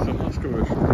so much commercial.